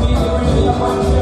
be real you.